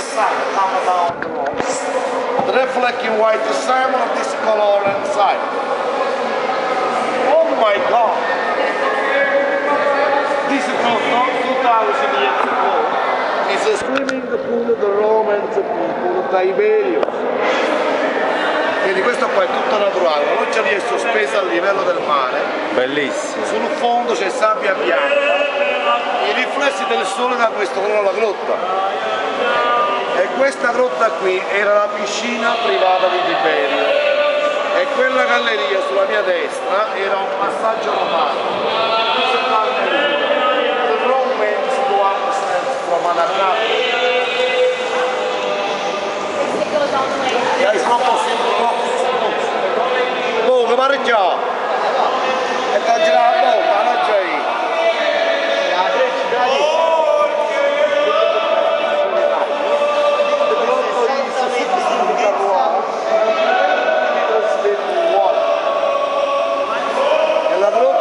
side, up and down the ropes. The reflecting white is same of this color and. Oh my god! This is not 2000 years ago. It's a swimming pool the Romans people, Tiberius. Quindi questo qua è tutto naturale, la roccia lì è sospesa al livello del mare. Bellissimo. Sul fondo c'è sabbia bianca, i riflessi del sole da questo colore alla grotta. E questa grotta qui era la piscina privata di Tiberio. E quella galleria sulla mia destra era un passaggio romano. This is gallery. The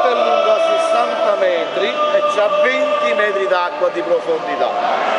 è lunga 60 metri e c'ha 20 metri d'acqua di profondità.